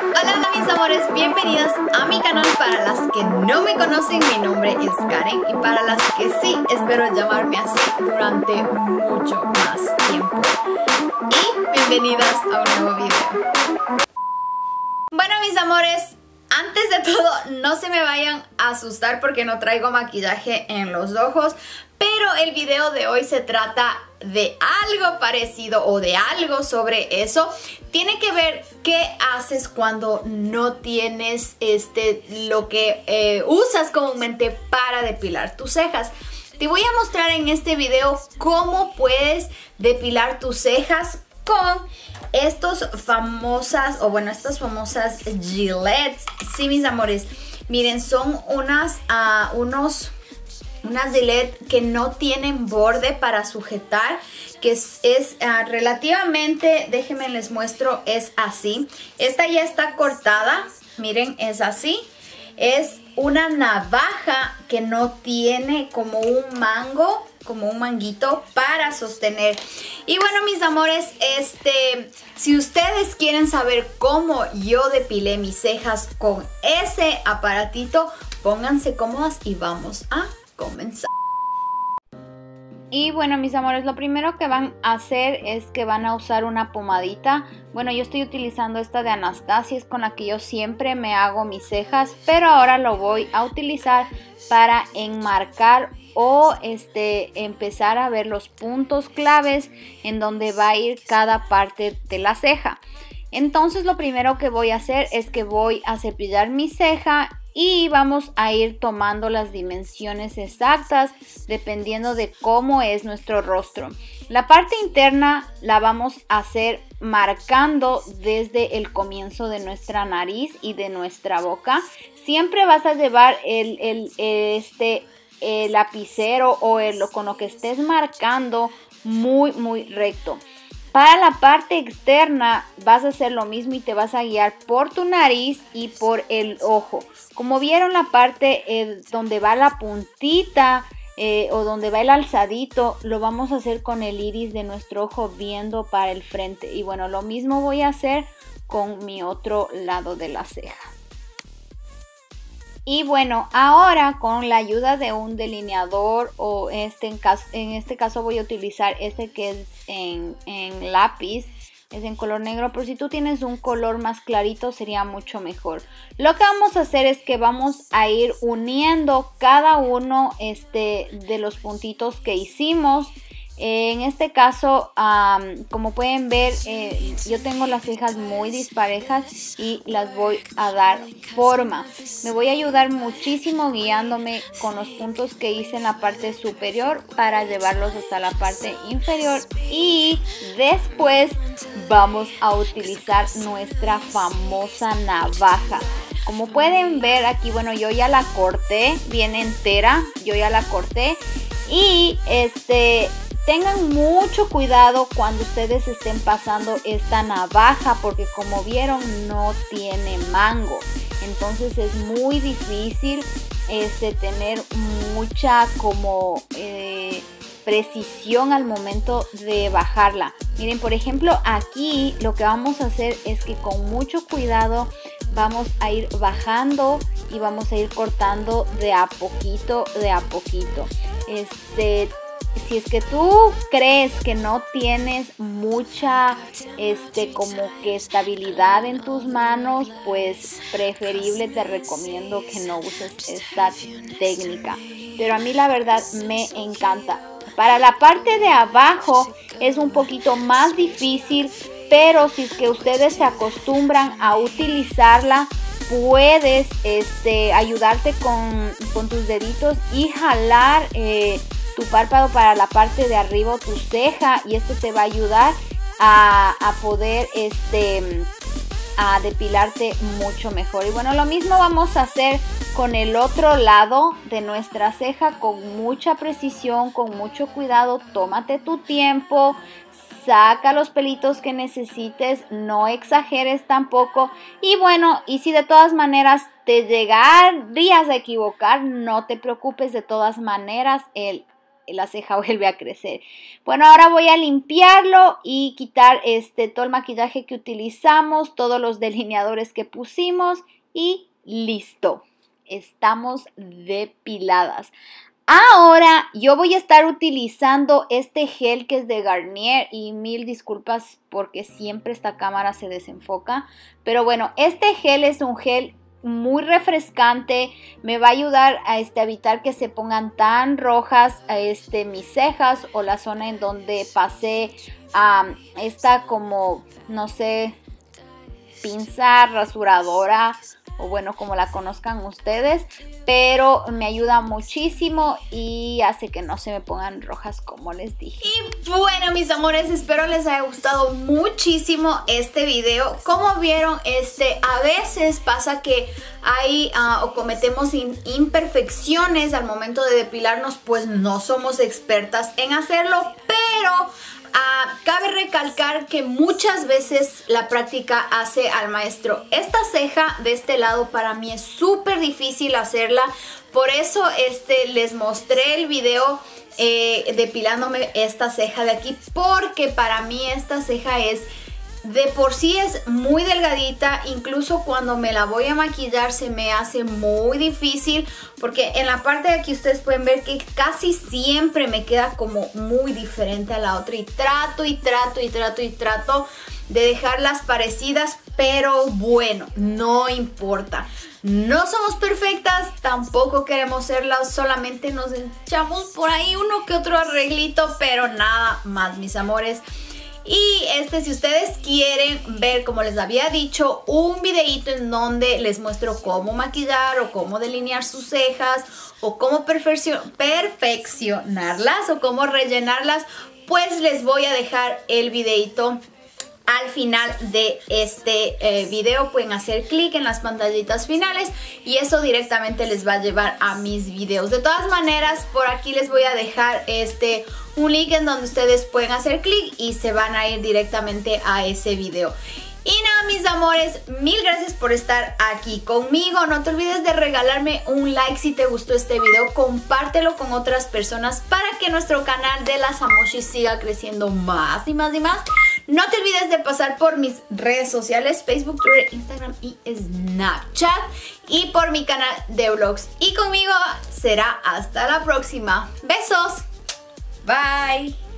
Hola, mis amores, bienvenidas a mi canal. Para las que no me conocen, mi nombre es Karen y para las que sí, espero llamarme así durante mucho más tiempo. Y bienvenidas a un nuevo video. Bueno mis amores, antes de todo, no se me vayan a asustar porque no traigo maquillaje en los ojos, pero el video de hoy se trata de algo parecido o de algo sobre eso. Tiene que ver qué haces cuando no tienes este lo que eh, usas comúnmente para depilar tus cejas. Te voy a mostrar en este video cómo puedes depilar tus cejas con estos famosas, o bueno, estas famosas Gillette. Sí, mis amores, miren, son unas, uh, unos unas Gillette que no tienen borde para sujetar, que es, ah, relativamente, déjenme les muestro, es así. Esta ya está cortada, miren, es así. Es una navaja que no tiene como un mango, como un manguito para sostener. Y bueno, mis amores, este, si ustedes quieren saber cómo yo depilé mis cejas con ese aparatito, pónganse cómodas y vamos a comenzar. Y bueno, mis amores, lo primero que van a hacer es que van a usar una pomadita. Bueno, yo estoy utilizando esta de Anastasia, es con la que yo siempre me hago mis cejas, pero ahora lo voy a utilizar para enmarcar o este empezar a ver los puntos claves en donde va a ir cada parte de la ceja. Entonces lo primero que voy a hacer es que voy a cepillar mi ceja y vamos a ir tomando las dimensiones exactas dependiendo de cómo es nuestro rostro. La parte interna la vamos a hacer marcando desde el comienzo de nuestra nariz y de nuestra boca. Siempre vas a llevar el, este, el lapicero o el, con lo que estés marcando muy muy recto. Para la parte externa vas a hacer lo mismo y te vas a guiar por tu nariz y por el ojo. Como vieron la parte eh, donde va la puntita eh, o donde va el alzadito, lo vamos a hacer con el iris de nuestro ojo viendo para el frente. Y bueno, lo mismo voy a hacer con mi otro lado de la ceja. Y bueno, ahora con la ayuda de un delineador o este en, caso, en este caso voy a utilizar este que es en, en lápiz es en color negro, pero si tú tienes un color más clarito sería mucho mejor. Lo que vamos a hacer es que vamos a ir uniendo cada uno este, de los puntitos que hicimos en este caso, como pueden ver, eh, yo tengo las cejas muy disparejas y las voy a dar forma. Me voy a ayudar muchísimo guiándome con los puntos que hice en la parte superior para llevarlos hasta la parte inferior. Y después vamos a utilizar nuestra famosa navaja. Como pueden ver aquí, bueno, yo ya la corté bien entera, yo ya la corté y este Tengan mucho cuidado cuando ustedes estén pasando esta navaja porque como vieron no tiene mango. Entonces es muy difícil este, tener mucha como eh, precisión al momento de bajarla. Miren, por ejemplo, aquí lo que vamos a hacer es que con mucho cuidado vamos a ir bajando y vamos a ir cortando de a poquito, de a poquito. Este, si es que tú crees que no tienes mucha este como que estabilidad en tus manos, pues preferible te recomiendo que no uses esta técnica. Pero a mí la verdad me encanta. Para la parte de abajo es un poquito más difícil, pero si es que ustedes se acostumbran a utilizarla, puedes este, ayudarte con, tus deditos y jalar eh, tu párpado para la parte de arriba tu ceja y esto te va a ayudar a, poder este a depilarte mucho mejor y bueno lo mismo vamos a hacer con el otro lado de nuestra ceja con mucha precisión con mucho cuidado tómate tu tiempo saca los pelitos que necesites, no exageres tampoco. Y bueno, y si de todas maneras te llegarías a equivocar, no te preocupes, de todas maneras el la ceja vuelve a crecer. Bueno, ahora voy a limpiarlo y quitar este, todo el maquillaje que utilizamos, todos los delineadores que pusimos y listo. Estamos depiladas. Ahora yo voy a estar utilizando este gel que es de Garnier y mil disculpas porque siempre esta cámara se desenfoca. Pero bueno, este gel es un gel muy refrescante, me va a ayudar a este, evitar que se pongan tan rojas este, mis cejas o la zona en donde pasé a esta como, no sé, pinza rasuradora o bueno, como la conozcan ustedes, pero me ayuda muchísimo y hace que no se me pongan rojas como les dije. Y bueno, mis amores, espero les haya gustado muchísimo este video. Como vieron, este, a veces pasa que hay uh, o cometemos imperfecciones al momento de depilarnos, pues no somos expertas en hacerlo, pero Ah, cabe recalcar que muchas veces la práctica hace al maestro. Esta ceja de este lado para mí es súper difícil hacerla. Por eso este, les mostré el video eh, depilándome esta ceja de aquí. Porque para mí esta ceja es de por sí es muy delgadita, incluso cuando me la voy a maquillar se me hace muy difícil porque en la parte de aquí ustedes pueden ver que casi siempre me queda como muy diferente a la otra y trato y trato y trato y trato de dejarlas parecidas, pero bueno, no importa. No somos perfectas, tampoco queremos serlas, solamente nos echamos por ahí uno que otro arreglito, pero nada más, mis amores. Y este, si ustedes quieren ver, como les había dicho, un videito en donde les muestro cómo maquillar o cómo delinear sus cejas o cómo perfeccionarlas o cómo rellenarlas, pues les voy a dejar el videito al final de este eh, video pueden hacer clic en las pantallitas finales y eso directamente les va a llevar a mis videos. De todas maneras, por aquí les voy a dejar este un link en donde ustedes pueden hacer clic y se van a ir directamente a ese video. Y nada, mis amores, mil gracias por estar aquí conmigo. No te olvides de regalarme un like si te gustó este video. Compártelo con otras personas para que nuestro canal de las Amoshi siga creciendo más y más y más. No te olvides de pasar por mis redes sociales, Facebook, Twitter, Instagram y Snapchat. Y por mi canal de vlogs. Y conmigo será hasta la próxima. Besos. Bye.